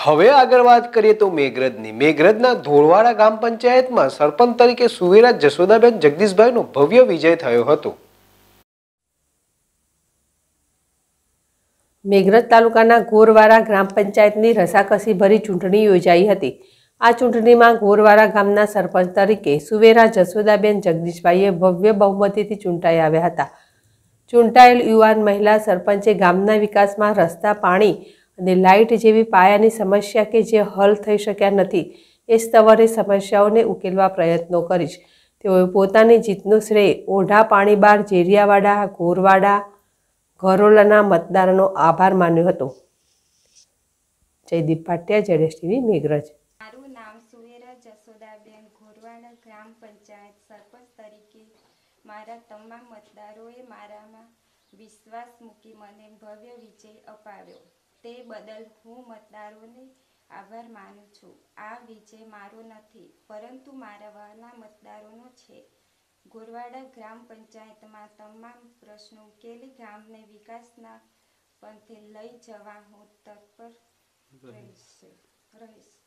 હવે આગળ વાત કરીએ તો મેઘરજની. મેઘરજના ધોળવાડા ગ્રામ પંચાયતમાં સરપંચ તરીકે સુવેરા જશોદાબેન જગદીશભાઈનો ભવ્ય વિજય થયો હતો. મેઘરજ તાલુકાના ગોરવાડા ગ્રામ પંચાયતની રસાકસી ભરી ચૂંટણી યોજાઈ હતી. આ ચૂંટણીમાં ગોરવાડા ગામના સરપંચ તરીકે સુવેરા જસોદાબેન જગદીશભાઈએ ભવ્ય બહુમતીથી ચૂંટાઈ આવ્યા હતા. ચૂંટાયેલ યુવાન મહિલા સરપંચે ગામના વિકાસમાં રસ્તા પાણી અને લાઇટ જેવી પાયાની સમસ્યા કે જે હલ થઈ શક્યા નથી, એ સ્તવરે સમસ્યાઓને ઉકેલવા પ્રયત્નો કરીશ. તેઓએ પોતાની જીતનું શ્રેય ઓઢા પાણીબાર જેરિયાવાડા ગોરવાડા ઘરોલાના મતદારોનો આભાર માન્યો હતો. જયદીપ ભાટિયા, જેડેશ ટીવી, મેઘરજ. તરીકે મારા તમામ મતદારોએ મારામાં વિશ્વાસ મૂકી મને ભવ્ય વિજય અપાવ્યો. તે બદલ હું મતદારોને આભાર માનું છું. આ વિજય મારો નથી પરંતુ મારા વહાલા મતદારોનો છે. ગોરવાડા ગ્રામ પંચાયતમાં તમામ પ્રશ્નો ઉકેલી ગામને વિકાસના પંથે લઈ જવા હું તત્પર રહીશ રહીશ.